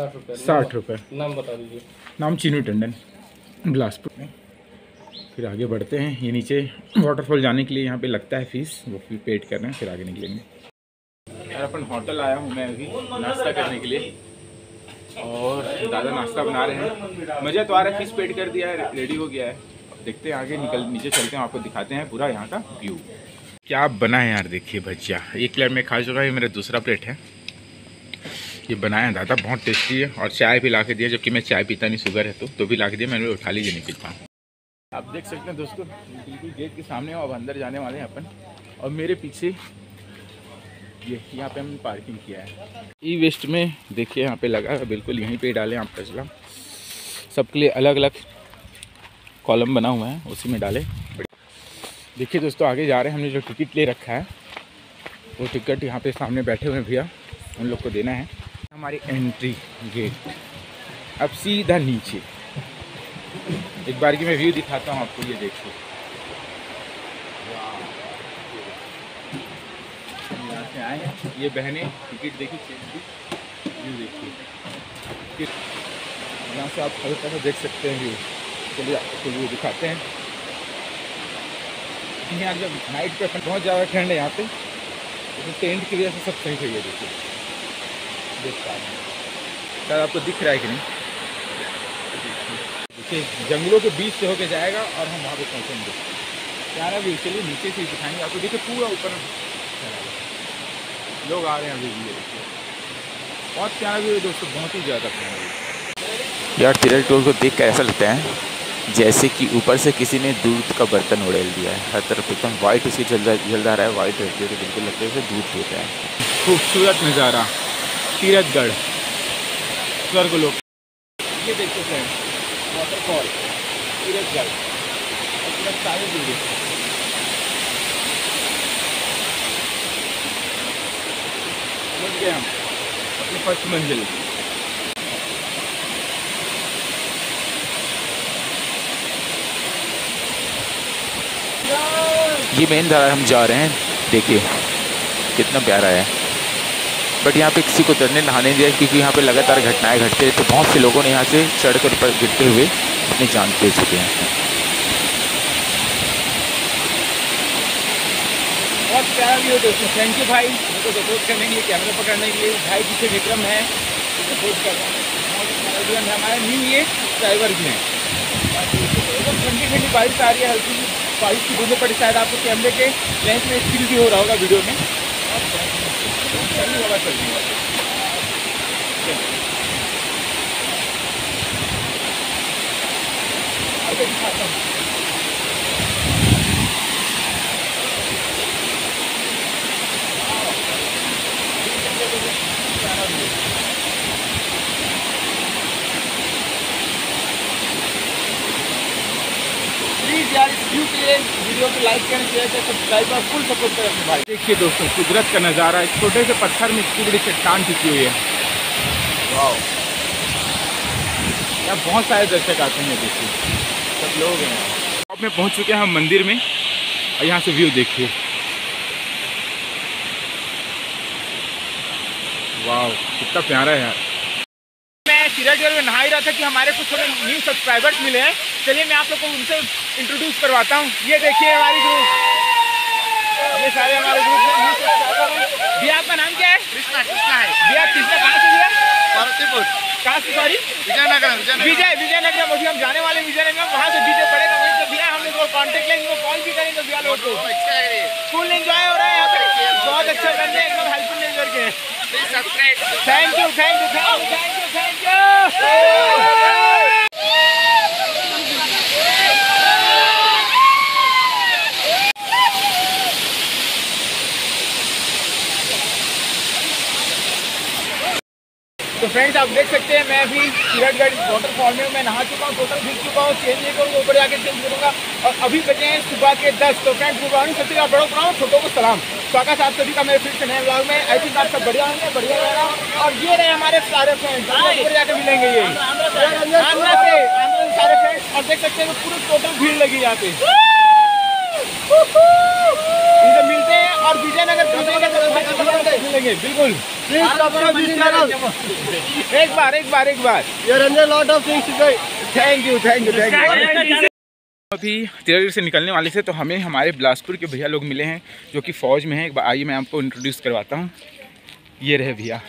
साठ रुपये। साठ रुपये। नाम बता दीजिए। नाम चीनू टंडन बिलासपुर में। फिर आगे बढ़ते हैं। ये नीचे वाटरफॉल जाने के लिए यहाँ पे लगता है फ़ीस वो फिर पेड कर रहे हैं फिर आगे निकलेंगे। यार अपन होटल आया हूँ मैं अभी नाश्ता करने के लिए। और दादा नाश्ता बना रहे हैं। मज़ा तो आ रहा है फ़ीस पेड कर दिया है रेडी हो गया है। देखते हैं आगे निकल नीचे चलते हैं आपको दिखाते हैं पूरा यहाँ का व्यू क्या बना है यार देखिए भजिया। एक प्लेट में खा चुका है ये मेरा दूसरा प्लेट है। ये बनाया दादा, बहुत टेस्टी है। और चाय भी ला के दिया, जबकि मैं चाय पीता नहीं शुगर है तो। तो भी ला के दिया, मैंने उठा लीजिए नहीं पीता हूँ। आप देख सकते हैं दोस्तों, बिल्कुल गेट के सामने अब अंदर जाने वाले हैं अपन। और मेरे पीछे, ये, यहाँ पे हमने पार्किंग किया है। ई वेस्ट में, देखिए, यहाँ पे लगा है बिल्कुल यहीं पे डालें आप कचरा सबके लिए अलग अलग कॉलम बना हुआ है, उसी में डालें। देखिए दोस्तों, आगे जा रहे हैं, हमने जो टिकट ले रखा है, वो टिकट यहाँ पे सामने बैठे हुए हैं भैया, उन लोग को देना है। हमारी एंट्री गेट अब सीधा नीचे। एक बार की मैं व्यू दिखाता हूँ आपको, ये देखो। से आए ये बहने टिकट देखी देखिए यहाँ से आप हल्का सा देख सकते हैं व्यू चलिए, आपको व्यू दिखाते हैं। यहाँ जब नाइट पे बहुत ज़्यादा ठंड है यहाँ पे तो टेंट की वजह से सब सही ये देखिए। देख पा रहे हैं। शायद आपको दिख रहा है कि नहीं? देखिए जंगलों के बीच से होके जाएगा और हम वहाँ पे पहुँचेंगे। प्यारा व्यू चलिए नीचे से ही दिखाएँगे। आपको देखिए पूरा ऊपर लोग आ रहे हैं अभी भी देखिए। बहुत प्यारा व्यू है दोस्तों बहुत ही ज़्यादा प्यारा व्यू यार तिरल टोल को देख कर ऐसा लगता है जैसे कि ऊपर से किसी ने दूध का बर्तन उड़ेल दिया है। हर तरफ़ एकदम वाइट उसकी जल जलदा रहा है वाइट रहती है तो बिल्कुल लगता है जैसे दूध होता है। खूबसूरत नज़ारा। तीरथगढ़ स्वर्ग लोक ये देखिए फ्रेंड वाटरफॉल तीरथगढ़ और पूरा सारे बिल्डिंग पहुँच गए हम? अपनी फ़र्स्ट मंजिल। ये मेन धारा हम जा रहे हैं देखिए कितना प्यारा है। बट यहाँ पे किसी को उतरने नहाने दिया, क्योंकि यहाँ पे लगातार घटनाएँ घटते हैं। तो बहुत से लोगों ने यहाँ से चढ़कर गिरते हुए अपनी जान दे चुके हैं। बहुत प्यारा व्यू दोस्तों। थैंक यू भाई। सपोर्ट करने के लिए कैमरा पकड़ने के लिए। भाई पीछे विक्रम है। सपोर्ट कर रहा है। हमारे न्यू ये ड्राइवर भी हैं। ठंडी ठंडी बारिश आ रही है। हल्की बारिश की पड़ी शायद आपको कैमरे के लेंस में स्किल भी हो रहा होगा वीडियो में। ठंडी हवा चल रही है आगे दिखाता हूँ प्लीज़ यार इस व्यू के लिए वीडियो को लाइक करें शेयर करें सब्सक्राइब और फुल सपोर्ट करें अपने भाई। देखिए दोस्तों कुदरत का नज़ारा एक छोटे से पत्थर में इतनी बड़ी चट्टान टिकी हुई है। वाह यहाँ बहुत सारे दर्शक आते हैं देखिए। सब लोग हैं। टॉप में पहुँच चुके हैं हम मंदिर में और यहाँ से व्यू देखिए। वाह कितना प्यारा है यार। सीराजगढ़ में नहा ही रहा था कि हमारे कुछ थोड़े न्यू सब्सक्राइबर्स मिले हैं। चलिए मैं आप लोग को उनसे इंट्रोड्यूस करवाता हूँ। ये देखिए हमारी ग्रुप ये सारे हमारे ग्रुप में न्यू सब्सक्राइबर हैं। भैया आपका नाम क्या है? कृष्णा कृष्णा है। भैया कृष्णा कहाँ से भैया? पार्वतीपुर। कहाँ से सॉरी विजयनगर विजय विजयनगर अभी हम जाने वाले विजयनगर। वहाँ से विजय पड़ेगा वहीं से। भैया हम लोग को कॉन्टेक्ट लेंगे कॉल भी करेंगे भैया लोग को। फुल एंजॉय हो। रहा है यहाँ पे। बहुत अच्छा बन रहे हैं। एकदम helpful nature Subscribe. Thank you, thank you, thank you, thank you, oh, thank you. आप देख सकते हैं, मैं अभी किरटगढ़ वाटरफॉल में मैं नहा चुका हूँ टोटल भीग चुका हूँ चेंज नहीं करूँगा, ऊपर जाके चेंज करूँगा। और अभी बजे हैं सुबह के दस तो फ्रेंड गुड मॉर्निंग का बड़ा बनाओ छोटों को सलाम। स्वागत आप सभी का मेरे फिर से नए ब्लॉग में। आई थिंक आप सब बढ़िया होंगे, बढ़िया रहेगा और ये रहे हमारे सारे फ्रेंड्स ऊपर जाके मिलेंगे ये। सारे फ्रेंड्स और देख सकते हैं पूरी टोटल भीड़ लगी यहाँ पे। और विजयनगर बिल्कुल एक बार एक बार एक बार। Lot of things thank you thank you thank you अभी तिरंगे से निकलने वाले थे तो हमें हमारे बिलासपुर के भैया लोग मिले हैं जो कि फ़ौज में हैं। एक बार आइए मैं आपको इंट्रोड्यूस करवाता हूँ। ये रहे भैया।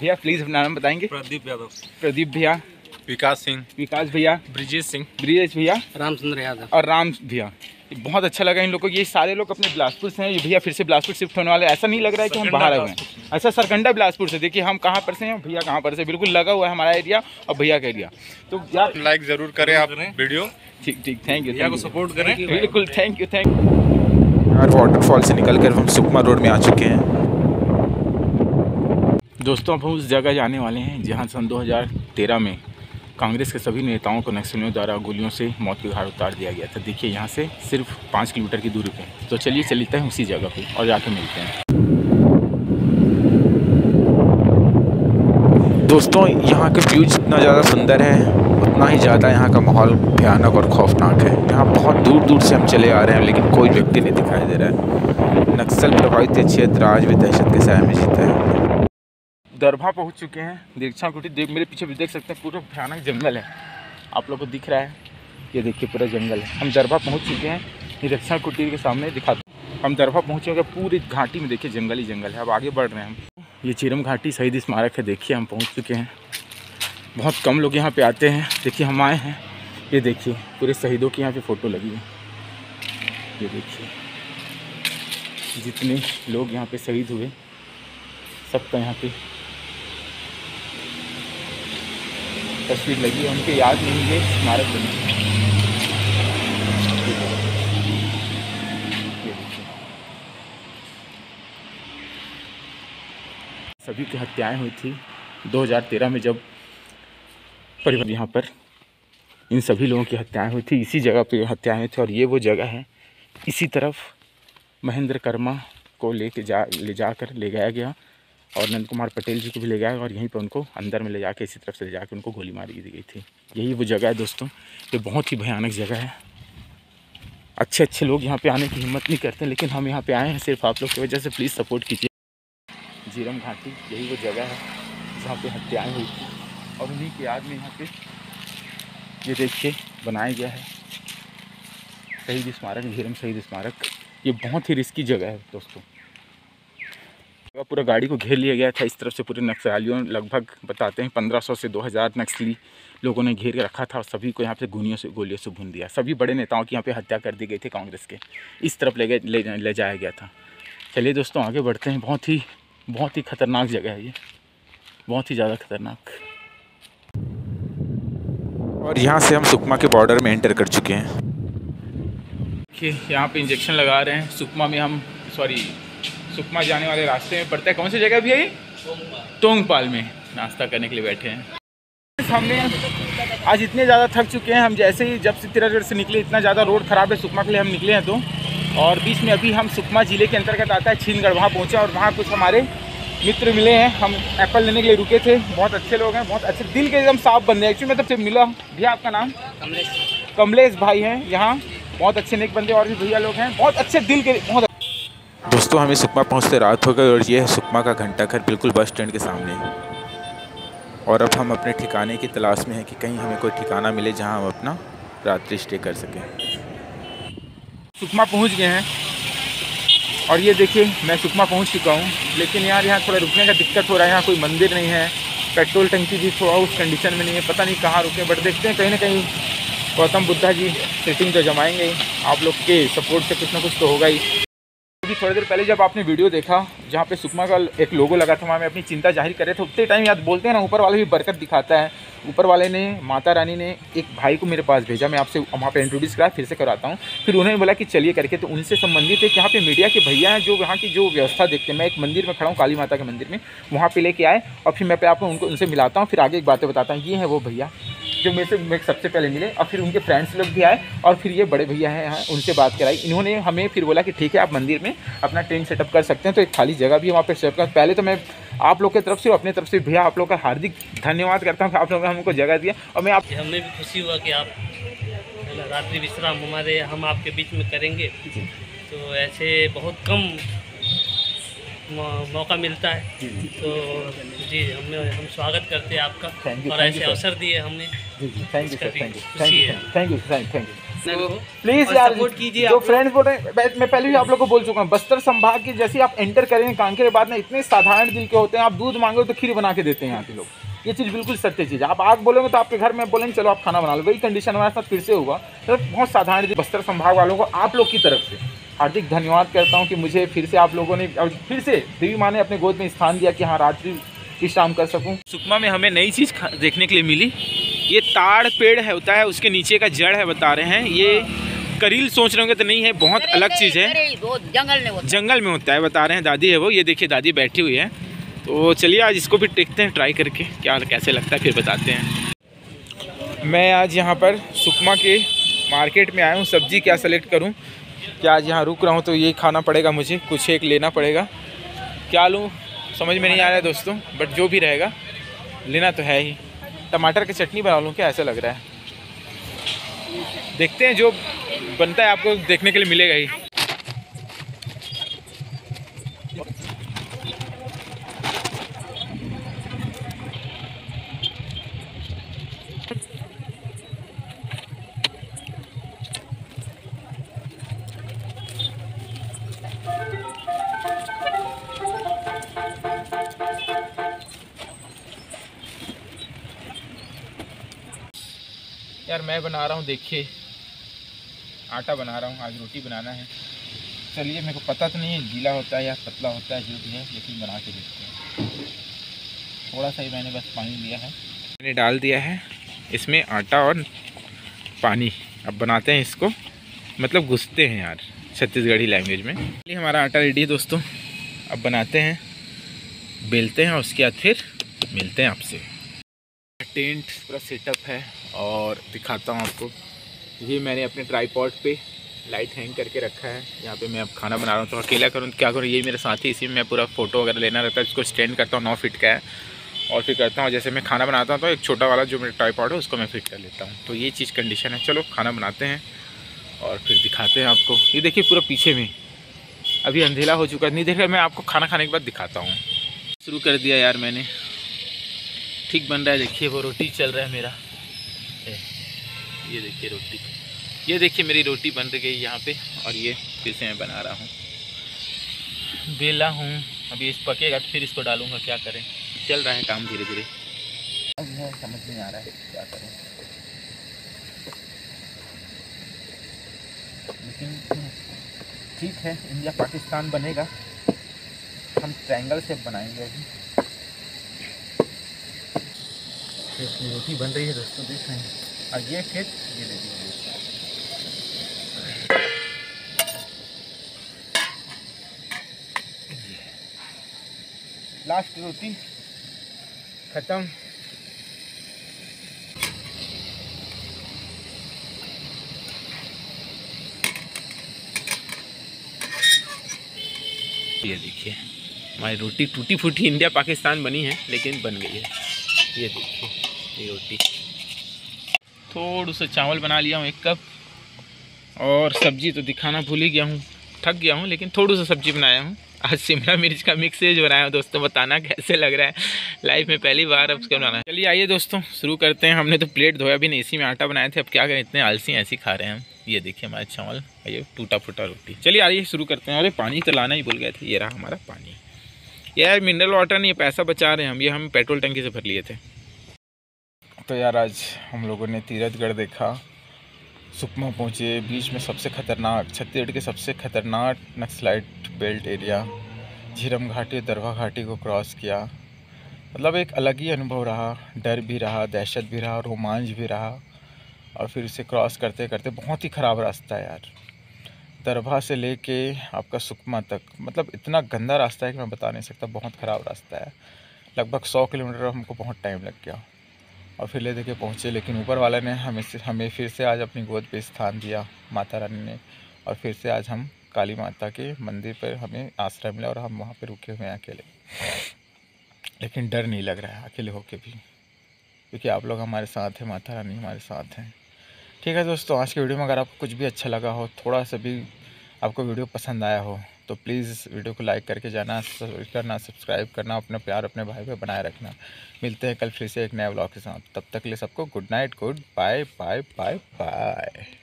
भैया प्लीज़ अपना नाम बताएँगे। प्रदीप यादव। प्रदीप भैया। विकास सिंह। विकास भैया। ब्रिजेश सिंह। ब्रिजेश भैया। रामचंद्र यादव। और राम भैया बहुत अच्छा लगा इन लोगों को। ये सारे लोग अपने बिलासपुर से हैं। ये भैया फिर से बिलासपुर शिफ्ट होने वाले ऐसा नहीं लग रहा है कि हम बाहर आए हुए हैं। ऐसा सरकंडा बिलासपुर से। देखिए हम कहाँ पर से हैं? भैया कहाँ पर से? बिल्कुल लगा हुआ है हमारा एरिया और भैया का एरिया। तो यार लाइक ज़रूर करें आप वीडियो। ठीक ठीक थैंक यू भैया को सपोर्ट करें। बिल्कुल थैंक यू थैंक यू यार वाटरफॉल से निकल कर हम सुकमा रोड में आ चुके हैं। दोस्तों अब हम उस जगह जाने वाले हैं जहाँ सन 2013 में कांग्रेस के सभी नेताओं को नक्सलियों द्वारा गोलियों से मौत के घाट उतार दिया गया था। देखिए, यहाँ से सिर्फ़ पाँच किलोमीटर की दूरी पे। तो चलिए, चलते हैं उसी जगह पे और जाके मिलते हैं। दोस्तों, यहाँ के व्यू जितना ज़्यादा सुंदर है, उतना ही ज़्यादा यहाँ का माहौल भयानक और खौफनाक है। यहाँ बहुत दूर दूर से हम चले आ रहे हैं, लेकिन कोई व्यक्ति नहीं दिखाई दे रहा है। नक्सल प्रभावित क्षेत्र आज भी दहशत के साय में जीता है। दरभा पहुँच चुके हैं। दीक्षा कुटी, देख, मेरे पीछे भी देख सकते हैं, पूरा भयानक जंगल है। आप लोग को दिख रहा है। ये देखिए, पूरा जंगल है। हम दरभा पहुँच चुके हैं। ये रक्षा कुटीर के सामने दिखाते हैं। हम दरभा पहुँचे पूरी घाटी में देखिए, जंगल जंगल है। अब आगे बढ़ रहे हैं हम। ये चिरम घाटी शहीद स्मारक है, देखिए, हम पहुँच चुके हैं। बहुत कम लोग यहाँ पे आते हैं। देखिए, हम आए हैं। ये देखिए, पूरे शहीदों की यहाँ पे फ़ोटो लगी है। ये देखिए, जितने लोग यहाँ पे शहीद हुए, सबका यहाँ पे तस्वीर लगी है, उनके याद में ही ये स्मारक बनी। सभी की हत्याएँ हुई थी 2013 में जब परिवार यहाँ पर इन सभी लोगों की हत्याएँ हुई थी, इसी जगह पे हत्याएँ हुई थी और ये वो जगह है इसी तरफ़ महेंद्र कर्मा को लेके जा, ले जाकर ले गया गया और नंद कुमार पटेल जी को भी ले गया और यहीं पर उनको अंदर में ले जाके, इसी तरफ़ से ले जाके उनको गोली मारी दी गई थी। यही वो जगह है दोस्तों। ये बहुत ही भयानक जगह है। अच्छे अच्छे लोग यहाँ पे आने की हिम्मत नहीं करते, लेकिन हम यहाँ पे आए हैं सिर्फ़ आप लोग की वजह से। प्लीज़ सपोर्ट कीजिए। जीरम घाटी, यही वो जगह है जहाँ पे हत्याएँ हुई थी। और उन्हीं की याद में यहाँ पे ये देखिए, बनाया गया है। शहीद स्मारक झीरम शहीद स्मारक। ये बहुत ही रिस्की जगह है दोस्तों। जगह पूरा गाड़ी को घेर लिया गया था। इस तरफ़ से पूरे नक्सलियों लगभग बताते हैं 1500 से 2000 नक्सली लोगों ने घेर के रखा था और सभी को यहाँ पे गोलियों से गोलियों से भून दिया। सभी बड़े नेताओं की यहाँ पे हत्या कर दी गई थी कांग्रेस के। इस तरफ़ ले गए ले, ले जाया गया था। चलिए दोस्तों आगे बढ़ते हैं। बहुत ही बहुत ही खतरनाक जगह है ये। बहुत ही ज़्यादा खतरनाक। और यहाँ से हम सुकमा के बॉर्डर में एंटर कर चुके हैं। देखिए यहाँ पे इंजेक्शन लगा रहे हैं। सुकमा में हम सॉरी सुकमा जाने वाले रास्ते में पड़ता है। कौन सी जगह भी है ये टोंगपाल में। नाश्ता करने के लिए बैठे हैं। हमने आज इतने ज़्यादा थक चुके हैं हम जैसे ही जब से तिरागढ़ से निकले इतना ज़्यादा रोड ख़राब है सुकमा के लिए हम निकले हैं तो। और बीच में अभी हम सुकमा ज़िले के अंतर्गत आता है छीनगढ़ वहाँ पहुँचे और वहाँ कुछ हमारे मित्र मिले हैं। हम एप्पल लेने के लिए रुके थे। बहुत अच्छे लोग हैं बहुत अच्छे। दिल के एकदम साफ़ बंदे हैं। एक्चुअली मतलब से मिला भैया आपका नाम? कमलेश। कमलेश भाई हैं यहाँ। बहुत अच्छे नेक बंदे और भी भैया लोग हैं। बहुत अच्छे दिल के बहुत दोस्तों, हमें सुकमा पहुँचते रात हो गई और ये है सुकमा का घंटाघर बिल्कुल बस स्टैंड के सामने और अब हम अपने ठिकाने की तलाश में हैं कि कहीं हमें कोई ठिकाना मिले जहाँ हम अपना रात्रि स्टे कर सकें। सुकमा पहुँच गए हैं। और ये देखिए, मैं सुकमा पहुँच चुका हूँ, लेकिन यार यहाँ थोड़ा रुकने का दिक्कत हो रहा है, यहाँ कोई मंदिर नहीं है, पेट्रोल टंकी भी थोड़ा उस कंडीशन में नहीं है, पता नहीं कहाँ रुके बट देखते हैं कहीं ना कहीं गौतम बुद्धा जी सेटिंग तो जमाएँगे आप लोग के सपोर्ट से कुछ ना कुछ तो होगा ही। अभी थोड़ी देर पहले जब आपने वीडियो देखा जहाँ पे सुकमा का एक लोगो लगा था वहाँ में अपनी चिंता ज़ाहिर कर रहे थे, उतने टाइम याद बोलते हैं ना, ऊपर वाले भी बरकत दिखाता है। ऊपर वाले ने, माता रानी ने एक भाई को मेरे पास भेजा, मैं आपसे वहाँ पे इंट्रोड्यूस करा फिर से कराता हूँ। फिर उन्होंने बोला कि चलिए करके तो उनसे संबंधित एक यहाँ पे मीडिया के भैया हैं जो वहाँ की जो व्यवस्था देखते हैं। मैं एक मंदिर में खड़ा हूँ, काली माता के मंदिर में। वहाँ पे लेके आए और फिर मैं पे आपको उनको, उनसे मिलाता हूँ, फिर आगे एक बातें बताता हूँ। ये है वो भैया। जो मेरे से मेरे सबसे पहले मिले और फिर उनके फ्रेंड्स लोग भी आए और फिर ये बड़े भैया हैं यहाँ उनसे बात कराई। इन्होंने हमें फिर बोला कि ठीक है आप मंदिर में अपना टेंट सेटअप कर सकते हैं तो एक खाली जगह भी वहाँ पर सेटअप कर। पहले तो मैं आप लोग की तरफ़ से और अपनी तरफ़ से भैया आप लोग का हार्दिक धन्यवाद करता हूँ आप लोगों ने हमको जगह दिया और मैं आप हमें भी खुशी हुआ कि आप रात्रि विश्राम हमारे हम आपके बीच में करेंगे। तो ऐसे बहुत कम मौका मिलता है। तो जी हम हम स्वागत करते हैं आपका। और ऐसे अवसर दिए हमने। Thank you thank you thank you thank please यार कीजिए जो फ्रेंड्स बोल रहे हैं मैं- पहले भी आप लोग को बोल चुका हूँ बस्तर संभाग की जैसे आप एंटर करेंगे कांके बाद में इतने साधारण दिल के होते हैं आप दूध मांगो तो खीर बना के देते हैं यहाँ के लोग। ये चीज़ बिल्कुल सत्य चीज़ है। आप आग बोलेंगे तो आपके घर में बोलेंगे चलो आप खाना बना लो। वही कंडीशन हमारे साथ फिर से हुआ। तो बहुत साधारण बस्तर संभाग वालों को आप लोग की तरफ़ से। हार्दिक धन्यवाद करता हूँ कि मुझे फिर से आप लोगों ने और फिर से देवी माँ ने अपने गोद में स्थान दिया कि हाँ रात्रि विश्राम कर सकूँ। सुकमा में हमें नई चीज़ देखने के लिए मिली। ये ताड़ पेड़ है होता है उसके नीचे का जड़ है बता रहे हैं। ये करील सोच रहे होंगे तो नहीं है बहुत अलग चीज़ है। जंगल में होता जंगल में होता है बता रहे हैं दादी है वो। ये देखिए दादी बैठी हुई है। तो चलिए आज इसको भी देखते हैं ट्राई करके क्या कैसे लगता है फिर बताते हैं। मैं आज यहाँ पर सुकमा के मार्केट में आया हूँ सब्ज़ी क्या सेलेक्ट करूँ। क्या आज यहाँ रुक रहा हूँ तो ये खाना पड़ेगा मुझे, कुछ एक लेना पड़ेगा। क्या लूँ? समझ में नहीं आ रहा दोस्तों बट जो भी रहेगा, लेना तो है ही। टमाटर की चटनी बना लूँ क्या? ऐसा लग रहा है। देखते हैं जो बनता है आपको देखने के लिए मिलेगा ही। यार मैं बना रहा हूँ, देखिए। आटा बना रहा हूँ, आज रोटी बनाना है। चलिए, मेरे को पता तो नहीं है, गीला होता है या पतला होता है, जो भी है, लेकिन बना के देखते हैं। थोड़ा सा ही मैंने बस पानी लिया है। मैंने डाल दिया है इसमें आटा और पानी। अब बनाते हैं इसको। मतलब घुसते हैं यार, छत्तीसगढ़ी लैंग्वेज में। चलिए, हमारा आटा रेडी है दोस्तों। अब बनाते हैं, बेलते हैं उसके बाद फिर मिलते हैं आपसे। टेंट पूरा सेटअप है। और दिखाता हूँ आपको। ये मैंने अपने ट्राईपॉड पे लाइट हैंग करके रखा है। यहाँ पे मैं अब खाना बना रहा हूँ तो अकेला करूँ तो क्या करूँ? ये मेरे साथी, इसी में मैं पूरा फ़ोटो वगैरह लेना रहता है इसको स्टैंड करता हूँ, नौ फीट का है। और फिर करता हूँ, जैसे मैं खाना बनाता हूँ तो एक छोटा वाला जो मेरा ट्राईपॉड है, उसको मैं फिट कर लेता हूँ। तो ये चीज़ कंडीशन है। चलो, खाना बनाते हैं और फिर दिखाते हैं आपको। ये देखिए, पूरा पीछे में। अभी अंधेला हो चुका है। नहीं देख रहा, मैं आपको खाना खाने के बाद दिखाता हूँ। शुरू कर दिया यार मैंने। ठीक बन रहा है, देखिए, वो रोटी चल रहा है मेरा। ये देखिए रोटी। ये देखिए मेरी रोटी बन गई यहाँ पे और ये फिर से मैं बना रहा हूँ। बेला हूँ। अभी इस पकेगा तो फिर इसको डालूँगा, क्या करें? चल रहा है काम धीरे धीरे समझ नहीं आ रहा है क्या करें। लेकिन ठीक है, इंडिया पाकिस्तान बनेगा। हम ट्रायंगल से बनाएँगे अभी। रोटी बन रही है, दोस्तों, देख रहे हैं। और ये फिर ये ले लीजिए। लास्ट रोटी खत्म। ये देखिए, हमारी रोटी टूटी फूटी इंडिया पाकिस्तान बनी है, लेकिन बन गई है। ये देखिए, ये रोटी। थोड़ा सा चावल बना लिया हूँ एक कप। और सब्ज़ी तो दिखाना भूल ही गया हूँ। थक गया हूँ, लेकिन थोड़ा सा सब्ज़ी बनाया हूँ। आज शिमला मिर्च का मिक्स वेज बनाया हूँ, दोस्तों, बताना कैसे लग रहा है। लाइफ में पहली बार अब उसका बनाना चलिए आइए दोस्तों, शुरू करते हैं। हमने तो प्लेट धोया भी नहीं, इसी में आटा बनाए थे। अब क्या करें, इतने आलसी ऐसे खा रहे हैं हम। ये देखिए हमारे चावल, ये टूटा फूटा रोटी। चलिए आइए, शुरू करते हैं। अरे, पानी तो लाना ही भूल गए थे। ये रहा हमारा पानी। यार मिनरल वाटर नहीं पैसा बचा रहे हैं हम। ये हम पेट्रोल टंकी से भर लिए थे। तो यार आज हम लोगों ने तीरथगढ़ देखा। सुकमा पहुँचे, बीच में सबसे खतरनाक, छत्तीसगढ़ के सबसे खतरनाक नक्सलाइट बेल्ट एरिया, झीरम घाटी दरवा घाटी को क्रॉस किया। मतलब एक अलग ही अनुभव रहा, डर भी रहा, दहशत भी रहा, रोमांच भी रहा, और फिर उसे क्रॉस करते करते बहुत ही ख़राब रास्ता है यार। दरभा से ले लेके आपका सुकमा तक मतलब इतना गंदा रास्ता है कि मैं बता नहीं सकता, बहुत ख़राब रास्ता है। लगभग सौ किलोमीटर हमको बहुत टाइम लग गया। और फिर ले देके पहुँचे, लेकिन ऊपर वाले ने हमें से, हमें फिर से आज अपनी गोद पे स्थान दिया, माता रानी ने। और फिर से आज हम काली माता के मंदिर पर हमें आश्रय मिला और हम वहाँ पर रुके हुए हैं अकेले। लेकिन डर नहीं लग रहा है, अकेले होके भी। क्योंकि आप लोग हमारे साथ हैं, माता रानी हमारे साथ हैं। ठीक है दोस्तों, आज के वीडियो में अगर आपको कुछ भी अच्छा लगा हो, थोड़ा सा भी आपको वीडियो पसंद आया हो तो प्लीज़ वीडियो को लाइक करके जाना करना सब्सक्राइब करना, अपने प्यार अपने भाई पे बनाए रखना। मिलते हैं कल फिर से एक नए ब्लॉग के साथ। तब तक के लिए सबको good night good bye bye bye bye